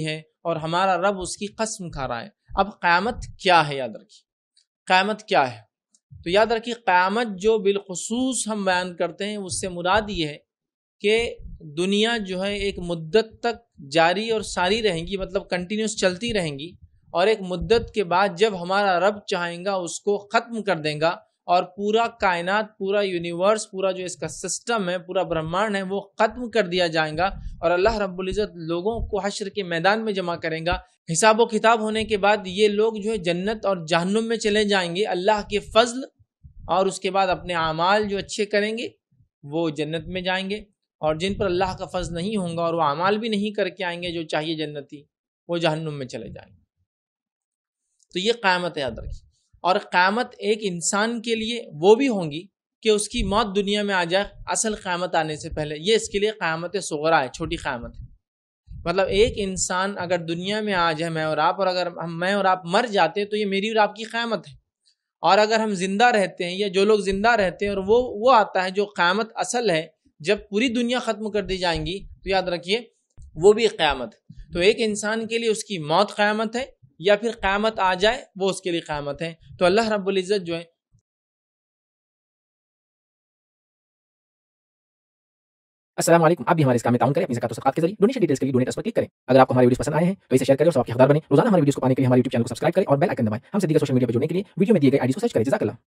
है और हमारा रब उसकी कसम खा रहा है। अब क़यामत क्या है, याद रखिए। क़यामत क्या है? तो याद रखिए, क़यामत जो बिलखसूस हम बयान करते हैं, उससे मुराद ये है कि दुनिया जो है एक मुद्दत तक जारी और सारी रहेंगी मतलब कंटिन्यूस चलती रहेंगी और एक मुद्दत के बाद जब हमारा रब चाहेगा, उसको ख़त्म कर देगा और पूरा कायनात, पूरा यूनिवर्स पूरा जो इसका सिस्टम है, पूरा ब्रह्मांड है, वो ख़त्म कर दिया जाएगा और अल्लाह रब्बुल इज़्ज़त लोगों को हशर के मैदान में जमा करेगा। हिसाब व किताब होने के बाद ये लोग जो है जन्नत और जहन्नुम में चले जाएँगे। अल्लाह के फजल और उसके बाद अपने अमाल जो अच्छे करेंगे, वो जन्नत में जाएँगे और जिन पर अल्लाह का फज नहीं होगा और वो अमाल भी नहीं करके आएँगे जो चाहिए जन्नती, वो जहन्नुम में चले जाएँगे। तो ये क़्यामत याद रखिए। और क़्यामत एक इंसान के लिए वो भी होंगी कि उसकी मौत दुनिया में आ जाए असल क़्यामत आने से पहले। ये इसके लिए क़्यामत सगरा है, छोटी क़्यामत है। मतलब एक इंसान अगर दुनिया में आ जाए, मैं और आप, और अगर हम, मैं और आप मर जाते तो ये मेरी और आपकी क़्यामत है। और अगर हम ज़िंदा रहते हैं या जो लोग ज़िंदा रहते हैं और वो वो आता है जो क़्यामत असल है, जब पूरी दुनिया ख़त्म कर दी जाएँगी तो याद रखिए, वो भी क़्यामत तो एक इंसान के लिए उसकी मौत क़्यामत है या फिर क़्यामत आ जाए, वो उसके लिए क़्यामत है। तो अल्लाह रब्बुल इज़्ज़त जो है वालेकुम। आप भी हमारे इस काम में ताउन करें, अपनी ज़कात सदक़ात के ज़रिए। डोनेशन डिटेल्स के लिए डोनेट पर क्लिक करें। अगर आपको हमारे वीडियो पसंद आए हैं तो इसे शेयर करें और सबके हकदार बने। रोज़ाना हमारे वीडियो को पाने के लिए हमारे यूट्यूब चैनल को सब्सक्राइब करें और बेल आइकन दबाएँ। हमसे दिए सोशल मीडिया पर जुड़ने के लिए वीडियो में दिए गए आईडी को सर्च करें। जजाकल्लाह।